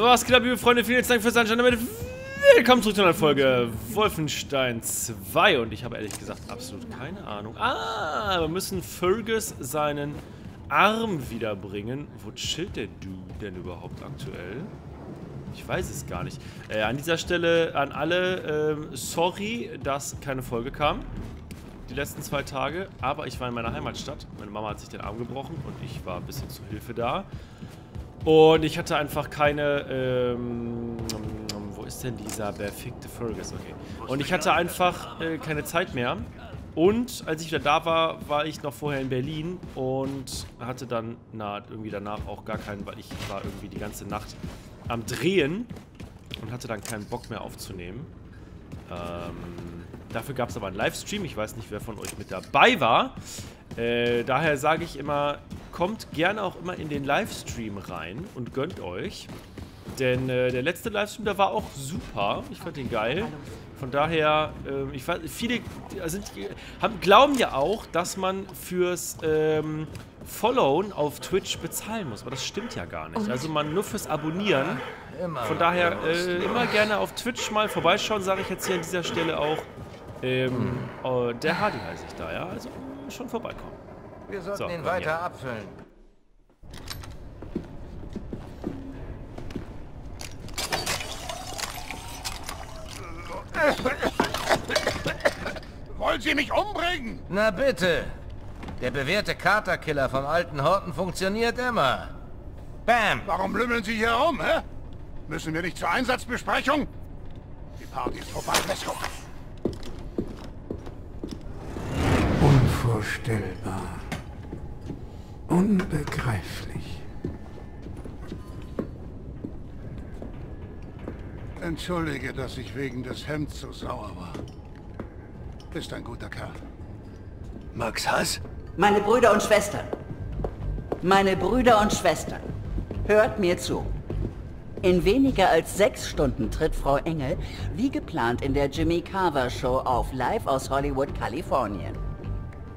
Was geht ab, liebe Freunde? Vielen Dank fürs Anschauen. Damit willkommen zurück zu einer Folge Wolfenstein 2. Und ich habe ehrlich gesagt absolut keine Ahnung. Ah, wir müssen Fergus seinen Arm wiederbringen. Wo chillt der Dude denn überhaupt aktuell? Ich weiß es gar nicht. Äh, an dieser Stelle an alle, ähm, sorry, dass keine Folge kam. Die letzten zwei Tage. Aber ich war in meiner Heimatstadt. Meine Mama hat sich den Arm gebrochen und ich war ein bisschen zur Hilfe da. Und ich hatte einfach keine, ähm, wo ist denn dieser perfekte Fergus? Okay. Und ich hatte einfach äh, keine Zeit mehr. Und als ich wieder da war, war ich noch vorher in Berlin und hatte dann na, irgendwie danach auch gar keinen, weil ich war irgendwie die ganze Nacht am Drehen und hatte dann keinen Bock mehr aufzunehmen. Ähm, dafür gab es aber einen Livestream. Ich weiß nicht, wer von euch mit dabei war. Äh, daher sage ich immer, kommt gerne auch immer in den Livestream rein und gönnt euch. Denn äh, der letzte Livestream, der war auch super. Ich fand den geil. Von daher, äh, ich weiß, viele sind, haben, glauben ja auch, dass man fürs ähm, Followen auf Twitch bezahlen muss. Aber das stimmt ja gar nicht. Also man nur fürs Abonnieren. Von daher äh, immer gerne auf Twitch mal vorbeischauen, sage ich jetzt hier an dieser Stelle auch. Ähm, äh, der Hardy heiße ich da, ja. Also schon vorbeikommen. Wir sollten So, ihn weiter mir. abfüllen. Wollen Sie mich umbringen? Na bitte. Der bewährte Katerkiller vom alten Horten funktioniert immer. Bam! Warum lümmeln Sie hier rum, hä? Müssen wir nicht zur Einsatzbesprechung? Die Party ist vorbei, let's go. Unvorstellbar. Unbegreiflich. Entschuldige, dass ich wegen des Hemds so sauer war. Bist ein guter Kerl. Max Hass? Meine Brüder und Schwestern. Meine Brüder und Schwestern. Hört mir zu. In weniger als sechs Stunden tritt Frau Engel, wie geplant, in der Jimmy Carver Show auf, live aus Hollywood, Kalifornien.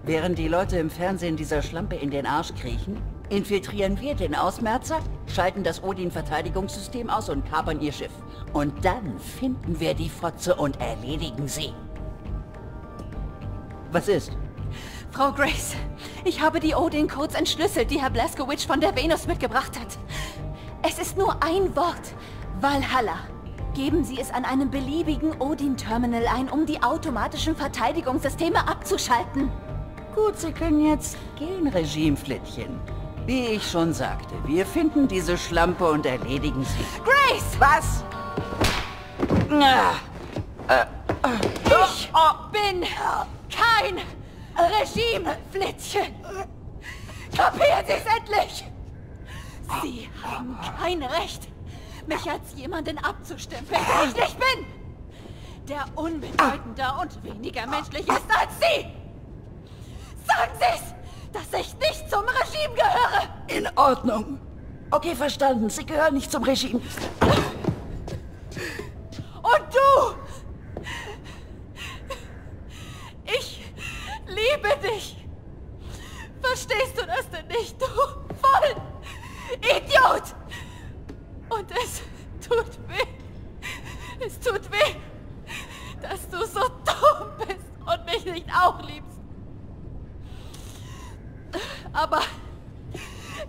Während die Leute im Fernsehen dieser Schlampe in den Arsch kriechen, infiltrieren wir den Ausmerzer, schalten das Odin-Verteidigungssystem aus und kapern ihr Schiff. Und dann finden wir die Fotze und erledigen sie. Was ist? Frau Grace, ich habe die Odin-Codes entschlüsselt, die Herr Blaskowitz von der Venus mitgebracht hat. Es ist nur ein Wort. Valhalla. Geben Sie es an einem beliebigen Odin-Terminal ein, um die automatischen Verteidigungssysteme abzuschalten. Gut, Sie können jetzt gehen, Regimeflittchen. Wie ich schon sagte, wir finden diese Schlampe und erledigen sie. Grace! Was? Ah, Ich bin kein Regimeflittchen. Kapieren Sie es endlich! Sie haben kein Recht, mich als jemanden abzustempeln, der ich nicht bin! Der unbedeutender und weniger menschlich ist als Sie! Sagen Sie es, dass ich nicht zum Regime gehöre! in Ordnung. Okay, verstanden. Sie gehören nicht zum Regime. Und du! Ich liebe dich! Verstehst du das denn nicht, du voll Idiot! Und es tut weh. Es tut weh, dass du so dumm bist und mich nicht auch liebst. Aber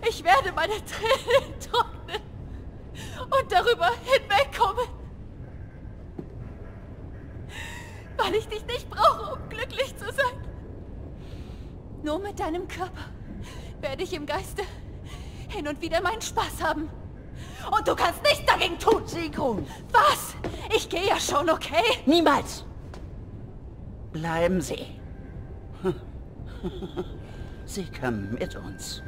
ich werde meine Tränen trocknen und darüber hinwegkommen. Weil ich dich nicht brauche, um glücklich zu sein. Nur mit deinem Körper werde ich im Geiste hin und wieder meinen Spaß haben. Und du kannst nichts dagegen tun. Sigrun, Was? Ich gehe ja schon, okay? niemals. Bleiben Sie. Sie kommen mit uns.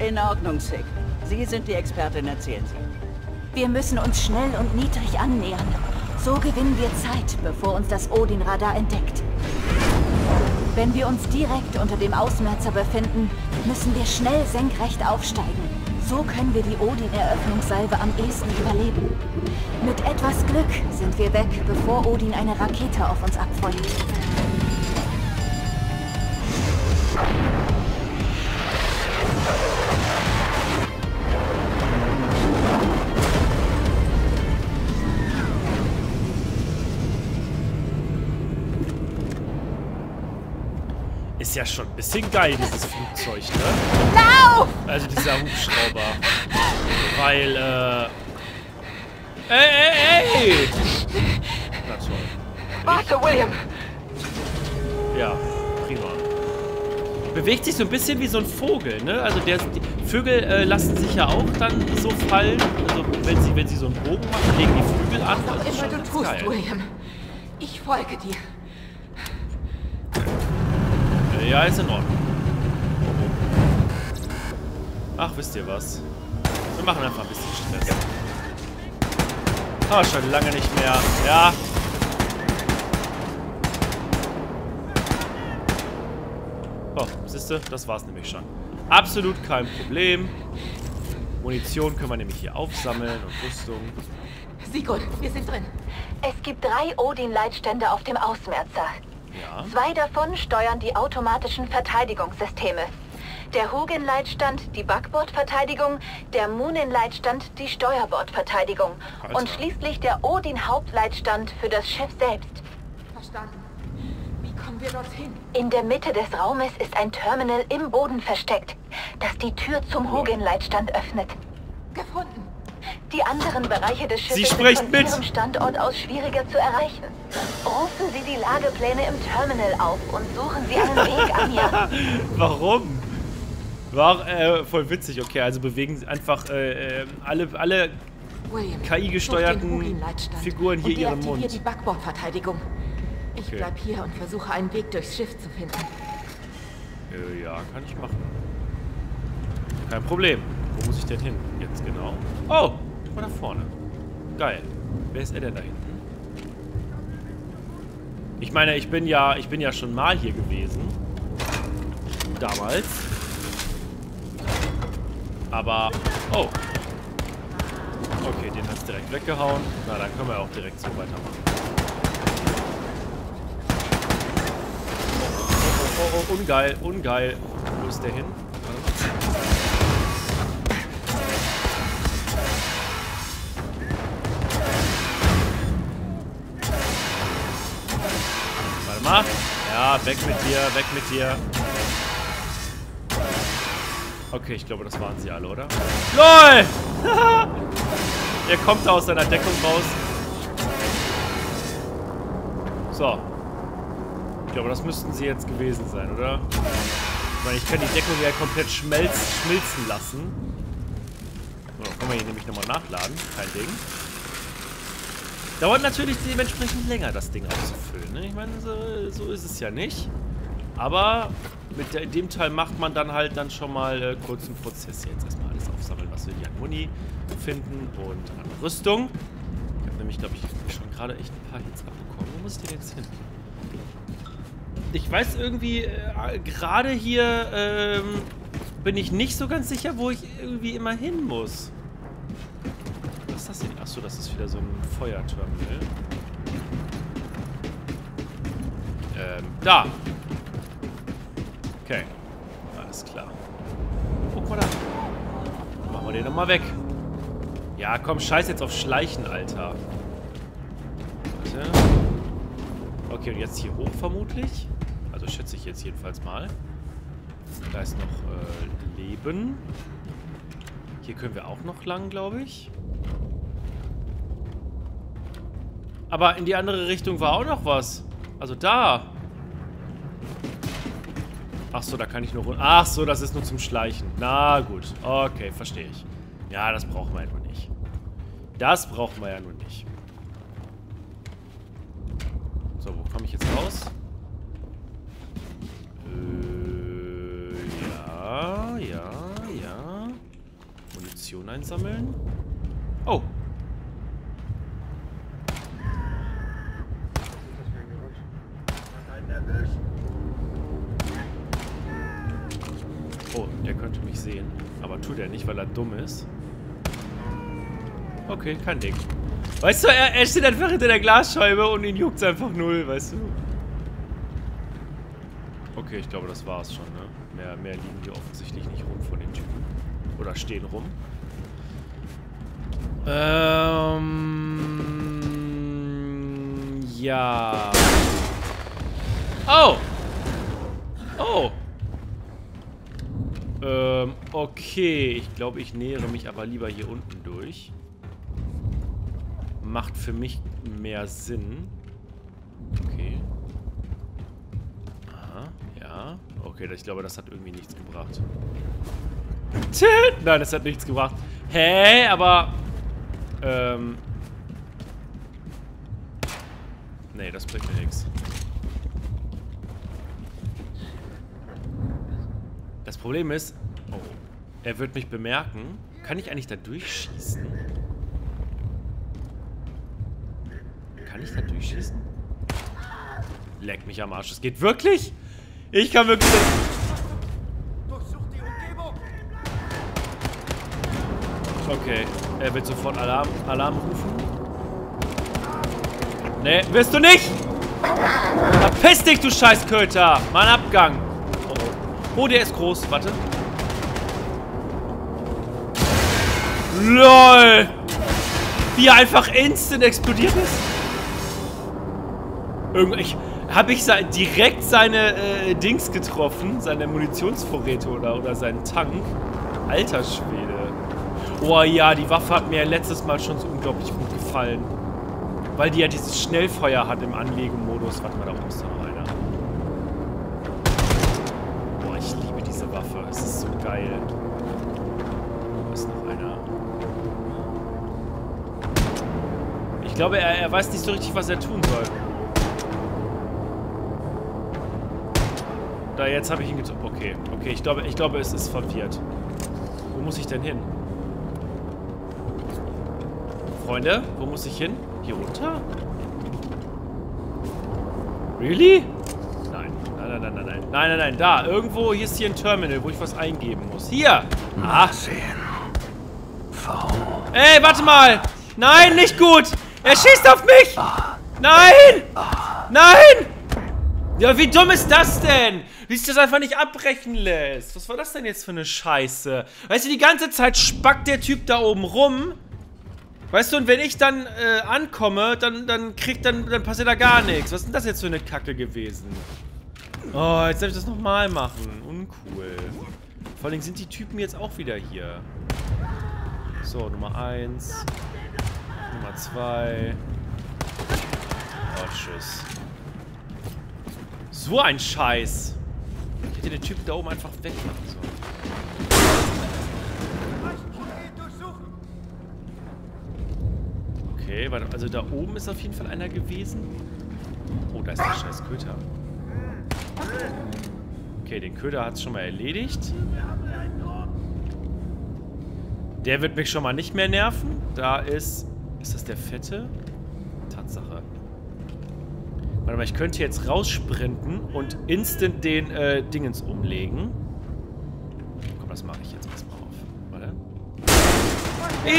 In Ordnung, Sig. Sie sind die Expertin, erzählen Sie. Wir müssen uns schnell und niedrig annähern. So gewinnen wir Zeit, bevor uns das Odin-Radar entdeckt. Wenn wir uns direkt unter dem Ausmerzer befinden, müssen wir schnell senkrecht aufsteigen. So können wir die Odin-Eröffnungssalve am ehesten überleben. Mit etwas Glück sind wir weg, bevor Odin eine Rakete auf uns abfeuert. Ist ja schon ein bisschen geil, dieses Flugzeug, ne? Lauf! Also dieser Hubschrauber. Weil, äh... Ey, ey, ey! Na toll. Warte, William! Ja, prima. Bewegt sich so ein bisschen wie so ein Vogel, ne? Also der, die Vögel äh, lassen sich ja auch dann so fallen. Also wenn sie, wenn sie so einen Bogen machen, legen die Flügel an. Was auch immer du tust, geil. William. Ich folge dir. Ja, ist in Ordnung. Ach, wisst ihr was? Wir machen einfach ein bisschen Stress. Aber schon lange nicht mehr. Ja. Oh, siehste, das war's nämlich schon. Absolut kein Problem. Munition können wir nämlich hier aufsammeln und Rüstung. Sigurd, wir sind drin. Es gibt drei Odin-Leitstände auf dem Ausmerzer. Ja. Zwei davon steuern die automatischen Verteidigungssysteme. Der Hugin-Leitstand die Backbordverteidigung, der Munin-Leitstand die Steuerbordverteidigung Alter. und schließlich der Odin-Hauptleitstand für das Schiff selbst. Verstanden. Wie kommen wir dorthin? In der Mitte des Raumes ist ein Terminal im Boden versteckt, das die Tür zum Hugin-Leitstand öffnet. Gefunden. Die anderen Bereiche des Schiffes Sie spricht sind von mit. Ihrem Standort aus schwieriger zu erreichen. Rufen Sie die Lagepläne im Terminal auf und suchen Sie einen Weg, Anja. Warum? War äh, voll witzig, okay. Also bewegen sie einfach äh, äh, alle, alle KI-gesteuerten Figuren hier ihren Mund. die Backbordverteidigung. Ich Okay. bleib hier und versuche einen Weg durchs Schiff zu finden. Äh, ja, kann ich machen. Kein Problem. Wo muss ich denn hin? Jetzt genau. Oh, da vorne. Geil. Wer ist er denn da hinten? Ich meine, ich bin ja, ich bin ja schon mal hier gewesen. Damals. Aber, oh. Okay, den hat's direkt weggehauen. Na, dann können wir auch direkt so weitermachen. Oh, oh, oh, ungeil, ungeil. Wo ist der hin? Mal. Ja, weg mit dir, weg mit dir. Okay, ich glaube, das waren sie alle, oder? LOL! er kommt da aus seiner Deckung raus. So. Ich glaube, das müssten sie jetzt gewesen sein, oder? Ich meine, ich kann die Deckung ja komplett schmelz, schmilzen lassen. So, können wir hier nämlich nochmal nachladen. Kein Ding. Dauert natürlich dementsprechend länger, das Ding auszufüllen. Ne? Ich meine, so, so ist es ja nicht. Aber mit der, dem Teil macht man dann halt dann schon mal äh, kurz einen Prozess. Jetzt erstmal alles aufsammeln, was wir hier an Muni finden und an Rüstung. Ich habe nämlich, glaube ich, schon gerade echt ein paar Hits abbekommen. Wo muss ich denn jetzt hin? Ich weiß irgendwie, äh, gerade hier ähm, bin ich nicht so ganz sicher, wo ich irgendwie immer hin muss. Was ist das denn? Achso, das ist wieder so ein Feuerterminal. Ähm, da. Okay. Alles klar. Guck mal da. Machen wir den nochmal weg. Ja, komm, scheiß jetzt auf Schleichen, Alter. Warte. Okay, und jetzt hier hoch vermutlich. Also schätze ich jetzt jedenfalls mal. Da ist noch äh, Leben. Hier können wir auch noch lang, glaube ich. Aber in die andere Richtung war auch noch was. Also da. Ach so, da kann ich nur runter. Ach so, das ist nur zum Schleichen. Na gut. Okay, verstehe ich. Ja, das brauchen wir ja nur nicht. Das brauchen wir ja nur nicht. So, wo komme ich jetzt raus? Äh, ja, ja, ja. Munition einsammeln. Sehen. Aber tut er nicht, weil er dumm ist. Okay, kein Ding. Weißt du, er, er steht einfach hinter der Glasscheibe und ihn juckt einfach null, weißt du? Okay, ich glaube, das war's schon, ne? Mehr, mehr liegen die offensichtlich nicht rum von den Typen. Oder stehen rum. Ähm... Ja... Oh! Oh! Ähm, okay. Ich glaube, ich nähere mich aber lieber hier unten durch. Macht für mich mehr Sinn. Okay. Aha, ja. Okay, ich glaube, das hat irgendwie nichts gebracht. Nein, das hat nichts gebracht. Hä, aber... Ähm... Nee, das bringt mir nichts. Das Problem ist... Oh. Er wird mich bemerken. Kann ich eigentlich da durchschießen? Kann ich da durchschießen? Leck mich am Arsch. Das geht wirklich? Ich kann wirklich... Okay. Er wird sofort Alarm, Alarm rufen. Nee, wirst du nicht! Verpiss dich, du Scheißköter! Mein Abgang! Oh, der ist groß. Warte. LOL! Wie er einfach instant explodiert ist. Irgendwie, habe ich direkt seine äh, Dings getroffen, seine Munitionsvorräte oder, oder seinen Tank. Alter Schwede. Oh ja, die Waffe hat mir letztes Mal schon so unglaublich gut gefallen. Weil die ja dieses Schnellfeuer hat im Anlegemodus. Warte mal, da oben ist da noch einer. Boah, ich liebe diese Waffe. Es ist so geil. Da ist noch einer. Ich glaube, er, er weiß nicht so richtig, was er tun soll. Da, jetzt habe ich ihn getroffen. Okay, okay, ich glaube, ich glaube, es ist verwirrt. Wo muss ich denn hin? Freunde, wo muss ich hin? Hier runter? Really? Nein. Nein, nein, nein, nein, nein. Nein. Da. Irgendwo, hier ist hier ein Terminal, wo ich was eingeben muss. Hier. Ah. Ey, warte mal. Nein, nicht gut. Er schießt auf mich. Nein. Nein. Ja, wie dumm ist das denn? Wie es das einfach nicht abbrechen lässt. Was war das denn jetzt für eine Scheiße? Weißt du, die ganze Zeit spackt der Typ da oben rum. Weißt du, und wenn ich dann äh, ankomme, dann, dann kriegt dann, dann passiert da gar nichts. Was ist denn das jetzt für eine Kacke gewesen? Oh, jetzt darf ich das nochmal machen. Uncool. Vor allem sind die Typen jetzt auch wieder hier. So, Nummer 1. Nummer 2. Oh, tschüss. So ein Scheiß. Ich hätte den Typen da oben einfach wegmachen sollen. Okay, warte, also da oben ist auf jeden Fall einer gewesen. Oh, da ist der scheiß Köter. Okay, den Köder hat es schon mal erledigt. Der wird mich schon mal nicht mehr nerven. Da ist... Ist das der Fette? Tatsache. Warte mal, ich könnte jetzt raussprinten und instant den äh, Dingens umlegen. Komm, das mache ich jetzt erstmal auf. Warte.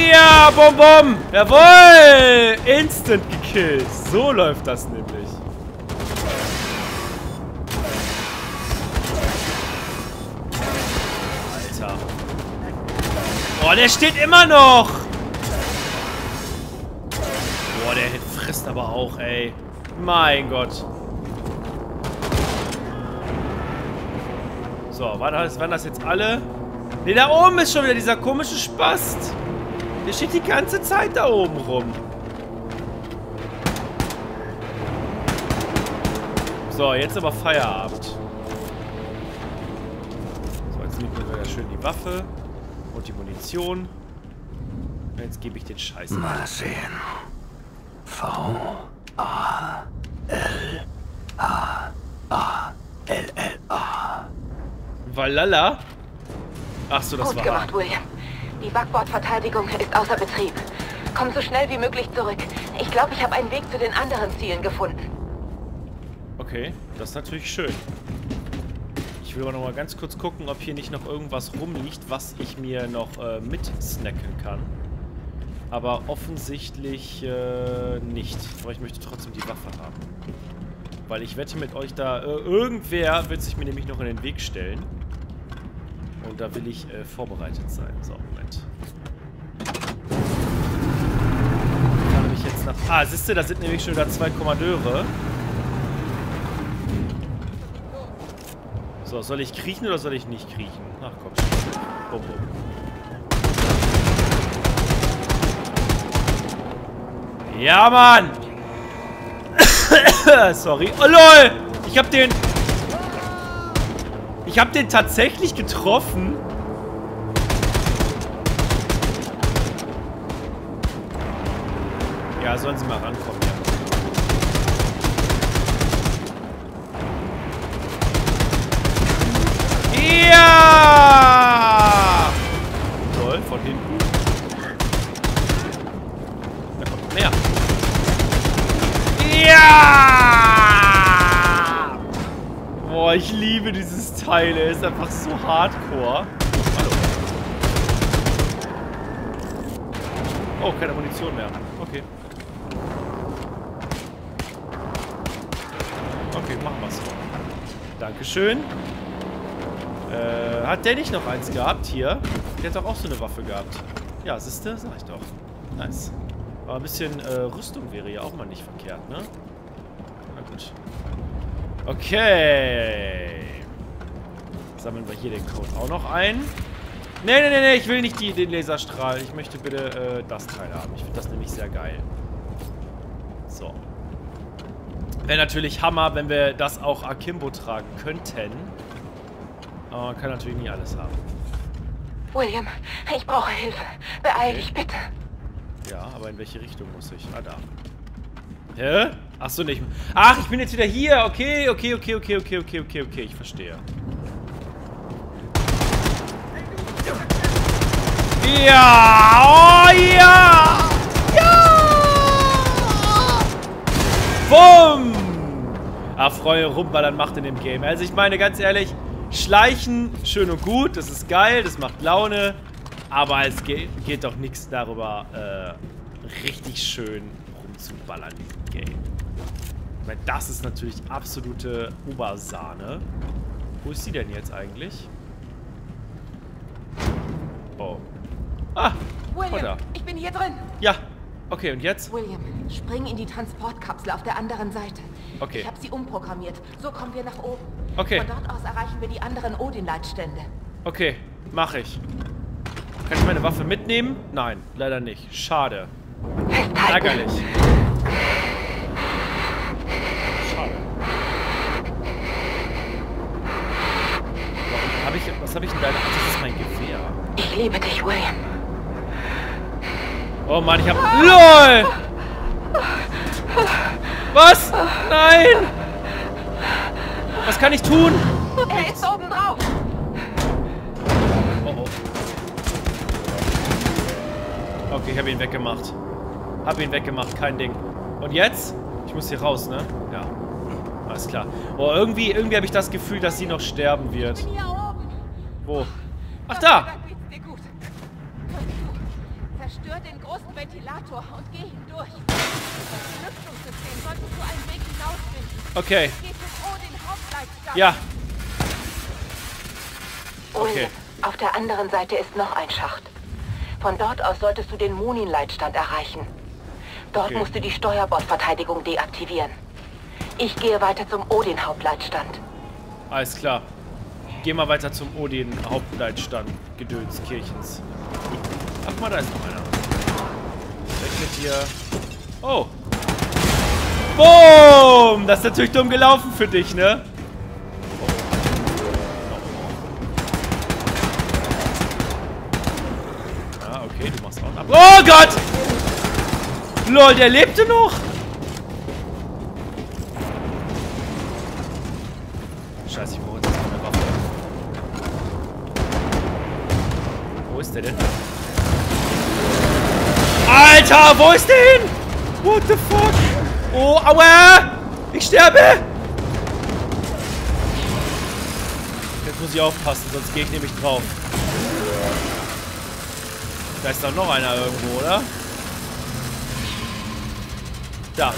Ja, bom bom! Jawohl! Instant gekillt. So läuft das nämlich. Boah, der steht immer noch! Boah, der frisst aber auch, ey. Mein Gott. So, waren das, waren das jetzt alle? Ne, da oben ist schon wieder dieser komische Spast. Der steht die ganze Zeit da oben rum. So, jetzt aber Feierabend. So, jetzt nehmen wir schön die Waffe und die Munition. Jetzt gebe ich den Scheiß. Mal sehen. V. A. L. A. A. L. L. A. Valhalla? Achso, das Gut war. gemacht, William. Die Backbordverteidigung ist außer Betrieb. Komm so schnell wie möglich zurück. Ich glaube, ich habe einen Weg zu den anderen Zielen gefunden. Okay, das ist natürlich schön. Ich will aber noch mal ganz kurz gucken, ob hier nicht noch irgendwas rumliegt, was ich mir noch äh, mitsnacken kann. Aber offensichtlich äh, nicht. Aber ich möchte trotzdem die Waffe haben. Weil ich wette mit euch da, äh, irgendwer wird sich mir nämlich noch in den Weg stellen. Und da will ich äh, vorbereitet sein. So, Moment. Kann nämlich jetzt nach... Ah, siehst du, da sind nämlich schon wieder zwei Kommandeure. So, soll ich kriechen oder soll ich nicht kriechen? Ach komm schon. Bum. Ja, Mann! Sorry. Oh, lol! Ich hab den... Ich hab den tatsächlich getroffen. Ja, sollen sie mal rankommen, ja. Toll, von hinten. Da kommt mehr. Ja! Boah, ich liebe dieses Teil. Er ist einfach so hardcore. Hallo. Oh, keine Munition mehr. Okay. Okay, machen wir's. Dankeschön. Äh, hat der nicht noch eins gehabt hier? Der hat doch auch so eine Waffe gehabt. Ja, siehste, sag ich doch. Nice. Aber ein bisschen äh, Rüstung wäre ja auch mal nicht verkehrt, ne? Na gut. Okay. Sammeln wir hier den Code auch noch ein. Nee, nee, nee, nee, ich will nicht die, den Laserstrahl. Ich möchte bitte äh, das Teil haben. Ich finde das nämlich sehr geil. So. Wäre natürlich Hammer, wenn wir das auch Akimbo tragen könnten. Aber man kann natürlich nie alles haben. William, ich brauche Hilfe. Beeil dich bitte. Ja, aber in welche Richtung muss ich? Ah, da. Hä? Achso, nicht. Ach, ich bin jetzt wieder hier. Okay, okay, okay, okay, okay, okay, okay, okay. Ich verstehe. Ja! Oh, ja! Ja! Bumm! Ah, Freunde, rumballern macht in dem Game. Also ich meine, ganz ehrlich, Schleichen, schön und gut, das ist geil, das macht Laune. Aber es geht, geht doch nichts darüber, äh, richtig schön rumzuballern in diesem Game. Ich meine, das ist natürlich absolute Obersahne. Wo ist sie denn jetzt eigentlich? Oh. Ah! William, ich bin hier drin. Ja. Okay, und jetzt? William, spring in die Transportkapsel auf der anderen Seite. Okay. Ich habe sie umprogrammiert. So kommen wir nach oben. Okay. Von dort aus erreichen wir die anderen Odin-Leitstände. Okay, mache ich. Kann ich meine Waffe mitnehmen? Nein, leider nicht. Schade. Ärgerlich. Schade. Warum habe ich... Was habe ich denn da? Das ist mein Gewehr. Ich liebe dich, William. Oh Mann, ich hab... LOL! Was? Nein! Was kann ich tun? Er ist oben drauf. Oh oh. Okay, ich habe ihn weggemacht. Hab ihn weggemacht, kein Ding. Und jetzt? Ich muss hier raus, ne? Ja. Alles klar. Oh, irgendwie, irgendwie habe ich das Gefühl, dass sie noch sterben wird. Wo? Ach, da! Gott sei Dank geht's dir gut. Du, zerstör den großen Ventilator und geh hindurch. Das Lüftungssystem solltest du einen Weg hinausfinden. Okay. Odin. Ja. Okay. auf der anderen Seite ist noch ein Schacht. Von dort aus solltest du den Munin-Leitstand erreichen. Dort Okay. musst du die Steuerbordverteidigung deaktivieren. Ich gehe weiter zum Odin-Hauptleitstand. Alles klar. Geh mal weiter zum Odin Hauptleitstand Gedöns Kirchens. Ach mal, da ist noch einer. Mit dir. Oh. Boom! Das ist natürlich dumm gelaufen für dich, ne? Ah, okay, du machst auch ab. Oh Gott! Lol, der lebte noch! Scheiße, ich brauche jetzt eine Waffe. Wo ist der denn? Alter, wo ist der hin? What the fuck? Oh, aua! Ich sterbe! Jetzt muss ich aufpassen, sonst gehe ich nämlich drauf. Da ist doch noch einer irgendwo, oder? Da.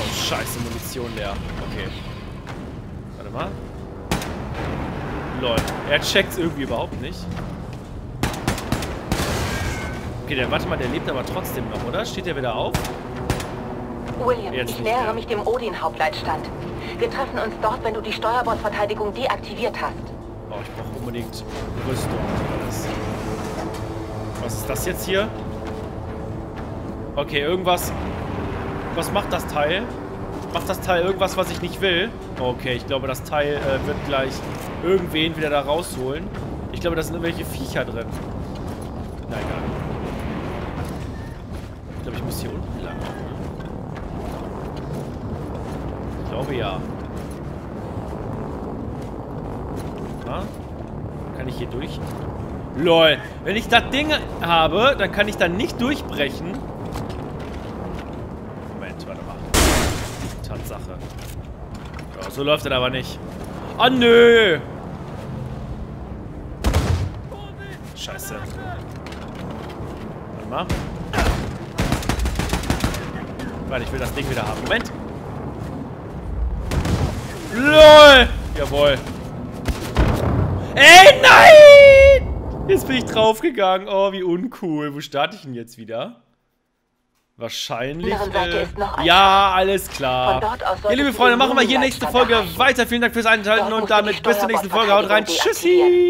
Oh, scheiße, Munition leer. Okay. Warte mal. Lol. Er checkt irgendwie überhaupt nicht. Okay, der, warte mal, der lebt aber trotzdem noch, oder? Steht der wieder auf? William, Jetzt ich nähere mehr. mich dem Odin-Hauptleitstand. Wir treffen uns dort, wenn du die Steuerbordverteidigung deaktiviert hast. Oh, ich brauche unbedingt Rüstung alles. Was ist das jetzt hier? Okay, irgendwas... Was macht das Teil? Macht das Teil irgendwas, was ich nicht will? Okay, ich glaube, das Teil äh, wird gleich irgendwen wieder da rausholen. Ich glaube, da sind irgendwelche Viecher drin. Na egal. Muss hier unten lang. Ich glaube ja. Na? Kann ich hier durch? LOL. Wenn ich das Ding habe, dann kann ich da nicht durchbrechen. Moment, warte mal. Tatsache. Ja, so läuft das aber nicht. Oh, nö. Scheiße. Warte mal. Warte, ich will das Ding wieder haben. Moment. LOL. Jawohl. Ey, nein! Jetzt bin ich draufgegangen. Oh, wie uncool. Wo starte ich denn jetzt wieder? Wahrscheinlich. Äh, ja, alles klar. Ja, liebe Freunde, machen wir hier nächste Folge weiter. Vielen Dank fürs Einschalten und damit bis zur nächsten Folge. Haut rein. Tschüssi!